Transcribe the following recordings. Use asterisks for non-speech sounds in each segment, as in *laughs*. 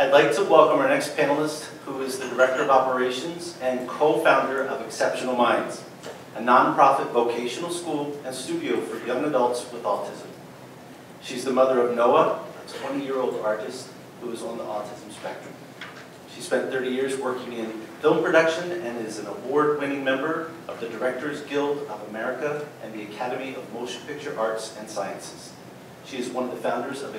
I'd like to welcome our next panelist, who is the Director of Operations and co-founder of Exceptional Minds, a nonprofit vocational school and studio for young adults with autism. She's the mother of Noah, a 20-year-old artist who is on the autism spectrum. She spent 30 years working in film production and is an award-winning member of the Directors Guild of America and the Academy of Motion Picture Arts and Sciences. She is one of the founders of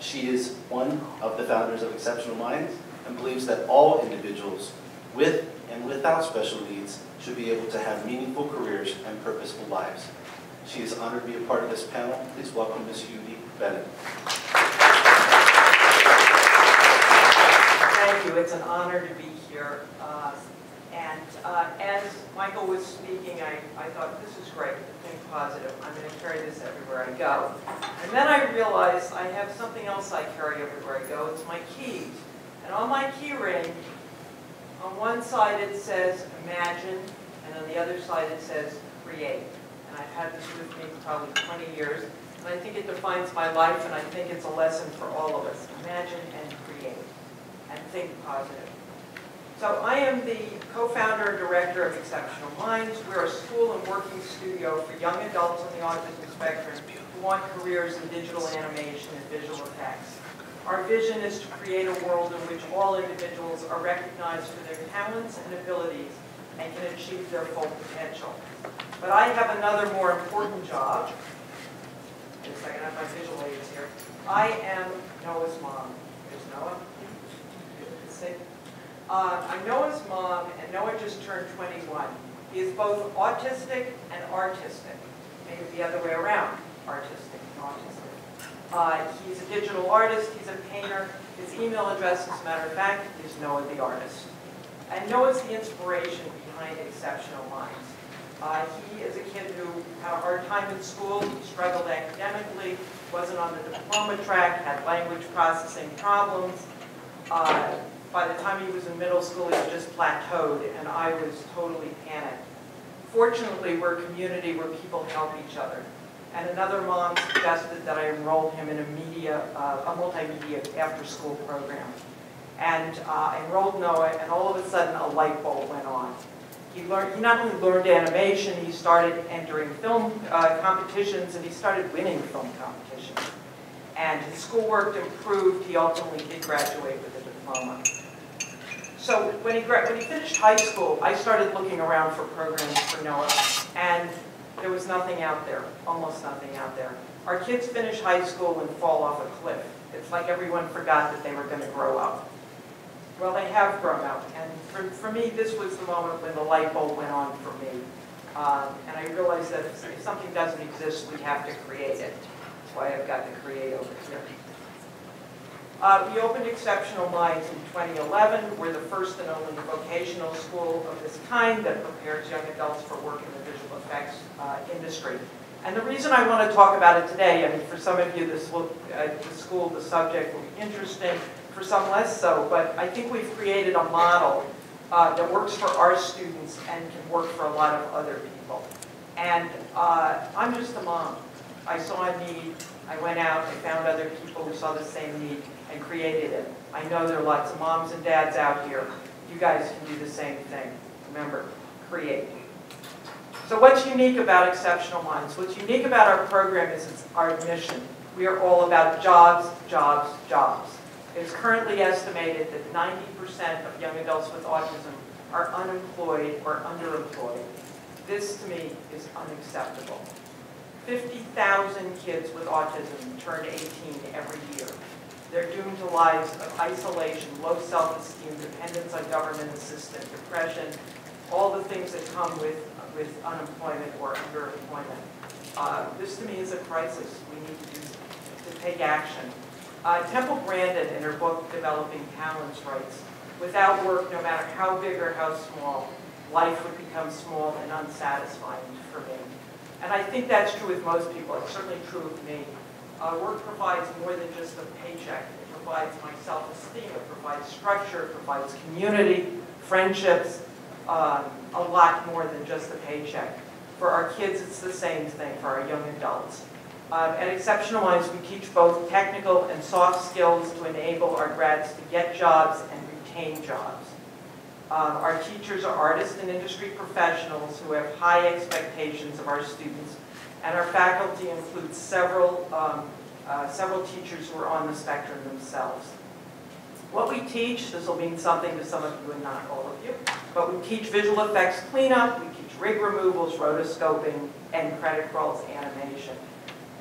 she is one of the founders of Exceptional Minds and believes that all individuals with and without special needs should be able to have meaningful careers and purposeful lives. She is honored to be a part of this panel. Please welcome Ms. Yudi Bennett. Thank you. It's an honor to be here. Uh, and uh, as Michael was speaking, I, I thought, this is great, think positive. I'm going to carry this everywhere I go. And then I realized I have something else I carry everywhere I go. It's my keys. And on my key ring, on one side it says imagine, and on the other side it says create. And I've had this with me probably 20 years. And I think it defines my life, and I think it's a lesson for all of us. Imagine and create, and think positive. So I am the co-founder and director of Exceptional Minds. We're a school and working studio for young adults on the autism spectrum who want careers in digital animation and visual effects. Our vision is to create a world in which all individuals are recognized for their talents and abilities and can achieve their full potential. But I have another more important job. Second, I have my visual aids here. I am Noah's mom. There's Noah. See? I'm Noah's mom, and Noah just turned 21. He is both autistic and artistic. Maybe the other way around, artistic and autistic. Uh, he's a digital artist, he's a painter. His email address, as a matter of fact, is Noah the Artist. And Noah's the inspiration behind Exceptional Minds. Uh, he is a kid who had a hard time in school, struggled academically, wasn't on the diploma track, had language processing problems. Uh, by the time he was in middle school, he just plateaued, and I was totally panicked. Fortunately, we're a community where people help each other. And another mom suggested that I enroll him in a media, uh, a multimedia after-school program. And uh, I enrolled Noah, and all of a sudden, a light bulb went on. He, learned, he not only learned animation, he started entering film uh, competitions, and he started winning film competitions. And his schoolwork improved. He ultimately did graduate with a diploma. So when he, when he finished high school, I started looking around for programs for Noah, and there was nothing out there, almost nothing out there. Our kids finish high school and fall off a cliff. It's like everyone forgot that they were going to grow up. Well, they have grown up, and for, for me, this was the moment when the light bulb went on for me. Um, and I realized that if something doesn't exist, we have to create it. That's why I've got the create over here. Uh, we opened Exceptional Minds in 2011. We're the first and only vocational school of this kind that prepares young adults for work in the visual effects uh, industry. And the reason I want to talk about it today, I mean, for some of you, this will, uh, the school, the subject will be interesting, for some less so, but I think we've created a model uh, that works for our students and can work for a lot of other people. And uh, I'm just a mom. I saw a need, I went out, I found other people who saw the same need, and created it. I know there are lots of moms and dads out here. You guys can do the same thing. Remember, create. So what's unique about Exceptional Minds? What's unique about our program is it's our mission. We are all about jobs, jobs, jobs. It's currently estimated that 90% of young adults with autism are unemployed or underemployed. This, to me, is unacceptable. 50,000 kids with autism turn 18 every year. They're doomed to lives of isolation, low self-esteem, dependence on government assistance, depression, all the things that come with, with unemployment or underemployment. Uh, this to me is a crisis. We need to, to take action. Uh, Temple Grandin, in her book, Developing Talents, writes, without work, no matter how big or how small, life would become small and unsatisfying for me. And I think that's true with most people. It's certainly true of me. Uh, work provides more than just a paycheck. It provides my self-esteem. It provides structure. It provides community, friendships, um, a lot more than just a paycheck. For our kids, it's the same thing for our young adults. Uh, At Exceptional Minds, we teach both technical and soft skills to enable our grads to get jobs and retain jobs. Um, Our teachers are artists and industry professionals who have high expectations of our students, and our faculty includes several, um, uh, several teachers who are on the spectrum themselves. What we teach, this will mean something to some of you and not all of you, but we teach visual effects cleanup, we teach rig removals, rotoscoping, and credit crawls animation.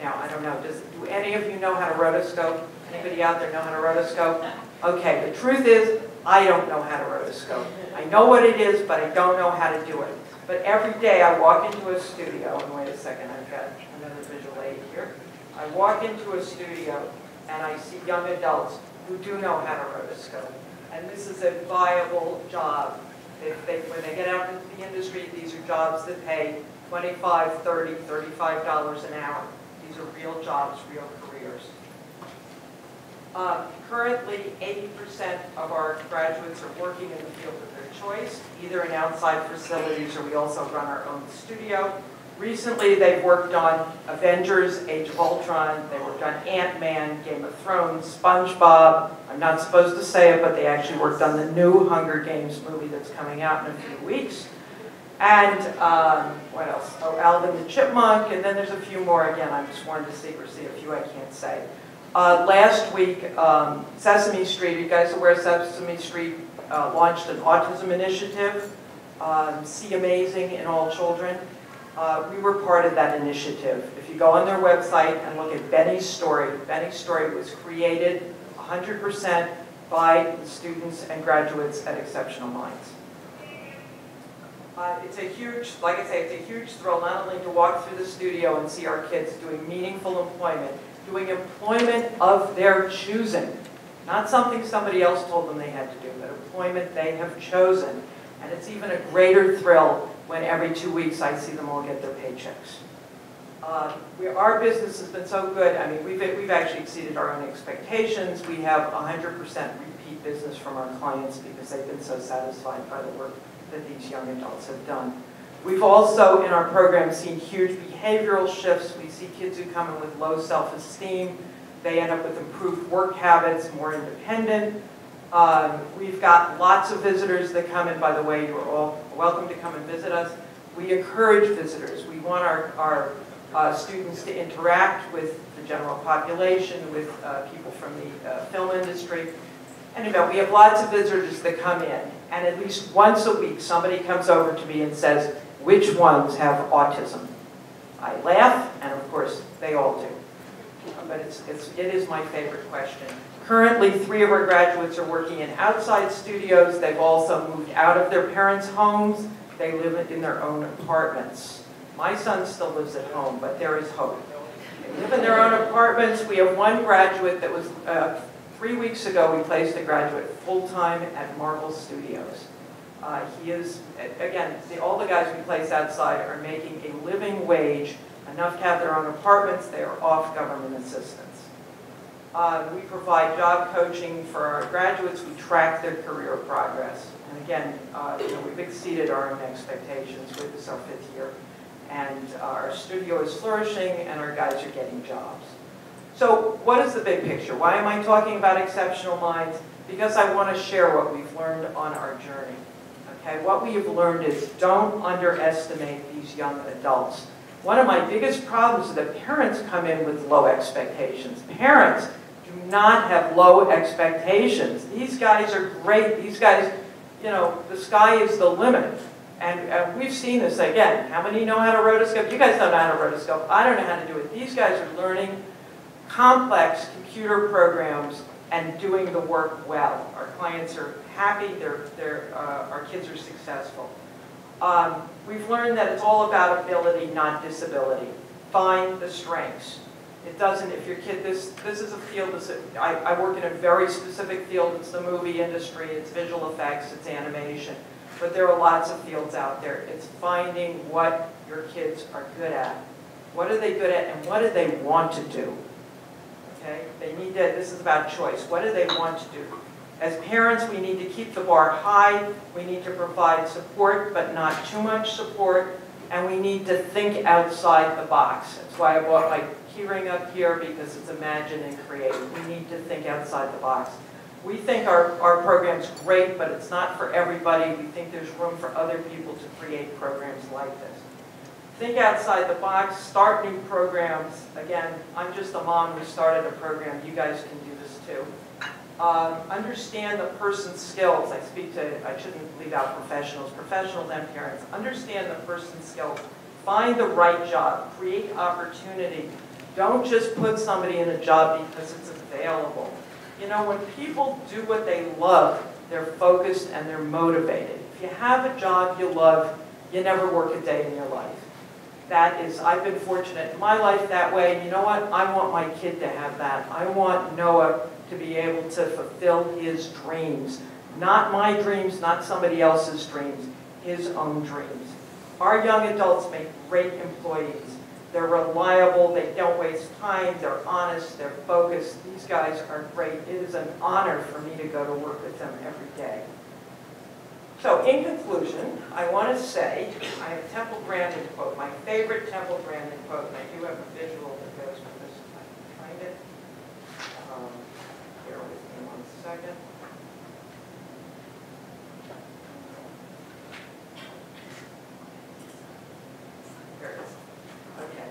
Now, I don't know, does, do any of you know how to rotoscope? Anybody out there know how to rotoscope? Okay, the truth is, I don't know how to rotoscope. I know what it is, but I don't know how to do it. But every day I walk into a studio, and wait a second, I've got another visual aid here. I walk into a studio and I see young adults who do know how to rotoscope. And this is a viable job. They, when they get out into the industry, these are jobs that pay 25, 30, 35 dollars an hour. These are real jobs, real careers. Um, Currently, 80% of our graduates are working in the field of their choice, either in outside facilities or we also run our own studio. Recently, they've worked on Avengers, Age of Ultron, they worked on Ant-Man, Game of Thrones, SpongeBob. I'm not supposed to say it, but they actually worked on the new Hunger Games movie that's coming out in a few weeks. And um, what else? Oh, Alvin the Chipmunk, and then there's a few more. Again, I'm just sworn to secrecy, a few I can't say. Uh, Last week, um, Sesame Street, you guys aware Sesame Street uh, launched an autism initiative, um, See Amazing in All Children. Uh, We were part of that initiative. If you go on their website and look at Benny's story, Benny's story was created 100% by students and graduates at Exceptional Minds. Uh, It's a huge, like I say, it's a huge thrill not only to walk through the studio and see our kids doing meaningful employment, doing employment of their choosing, not something somebody else told them they had to do, but employment they have chosen. And it's even a greater thrill when every two weeks I see them all get their paychecks. Uh, we- Our business has been so good, I mean, we've, we've actually exceeded our own expectations. We have 100% repeat business from our clients because they've been so satisfied by the work that these young adults have done. We've also, in our program, seen huge behavioral shifts. We see kids who come in with low self-esteem. They end up with improved work habits, more independent. Um, We've got lots of visitors that come in, by the way, you're all welcome to come and visit us. We encourage visitors. We want our, our uh, students to interact with the general population, with uh, people from the uh, film industry. You we have lots of visitors that come in, and at least once a week, somebody comes over to me and says, which ones have autism? I laugh, and of course, they all do. But it's, it's, it is my favorite question. Currently, three of our graduates are working in outside studios. They've also moved out of their parents' homes. They live in their own apartments. My son still lives at home, but there is hope. They live in their own apartments. We have one graduate that was, uh, three weeks ago, we placed a graduate full-time at Marvel Studios. Uh, He is, again, the- all the guys we place outside are making a living wage, enough to have their own apartments, they are off government assistance. Uh, We provide job coaching for our graduates, we track their career progress. And again, uh, you know, we've exceeded our own expectations with this our fifth year. And our studio is flourishing and our guys are getting jobs. So what is the big picture? Why am I talking about exceptional minds? Because I want to share what we've learned on our journey. Okay, what we have learned is don't underestimate these young adults. One of my biggest problems is that parents come in with low expectations. Parents do not have low expectations. These guys are great. These guys, you know, the sky is the limit. And, we've seen this again. How many know how to rotoscope? You guys don't know how to rotoscope. I don't know how to do it. These guys are learning complex computer programs and doing the work well. Our clients are happy, they're, they're, uh, our kids are successful. Um, we've learned that it's all about ability, not disability. Find the strengths. It doesn't, if your kid, this, this is a field, this, I, I work in a very specific field, it's the movie industry, it's visual effects, it's animation. But there are lots of fields out there. It's finding what your kids are good at. What are they good at and what do they want to do? Okay, they need to, this is about choice. What do they want to do? As parents, we need to keep the bar high. We need to provide support, but not too much support. and we need to think outside the box. That's why I brought my keyring up here, because it's imagine and create. We need to think outside the box. We think our, our program's great, but it's not for everybody. We think there's room for other people to create programs like this. Think outside the box, start new programs. Again, I'm just a mom who started a program. You guys can do this too. Um, understand the person's skills. I speak to, I shouldn't leave out professionals, professionals and parents. Understand the person's skills. Find the right job. Create opportunity. Don't just put somebody in a job because it's available. You know, when people do what they love, they're focused and they're motivated. If you have a job you love, you never work a day in your life. That is, I've been fortunate in my life that way. And you know what? I want my kid to have that. I want Noah to be able to fulfill his dreams. Not my dreams, not somebody else's dreams, his own dreams. Our young adults make great employees. They're reliable, they don't waste time, they're honest, they're focused. These guys are great. It is an honor for me to go to work with them every day. So in conclusion, I want to say, I have Temple Grandin quote, my favorite Temple Grandin quote, and I do have a visual that goes with this if I can find it. Um, Bear with me one second. Here it is. Okay.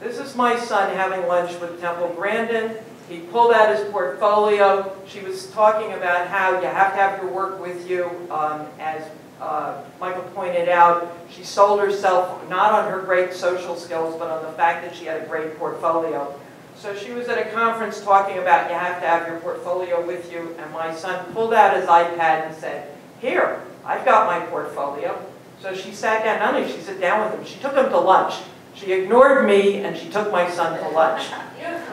This is my son having lunch with Temple Grandin. He pulled out his portfolio. She was talking about how you have to have your work with you. Um, as uh, Michael pointed out, she sold herself not on her great social skills, but on the fact that she had a great portfolio. So she was at a conference talking about you have to have your portfolio with you, and my son pulled out his iPad and said, here, I've got my portfolio. So she sat down, not only did she sit down with him, she took him to lunch. She ignored me and she took my son to lunch. *laughs*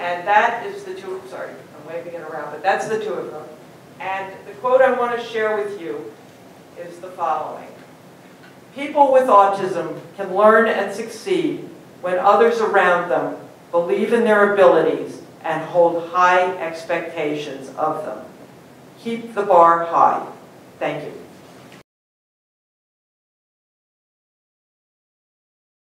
And that is the two, sorry, I'm waving it around, but that's the two of them. And the quote I want to share with you is the following. People with autism can learn and succeed when others around them believe in their abilities and hold high expectations of them. Keep the bar high. Thank you.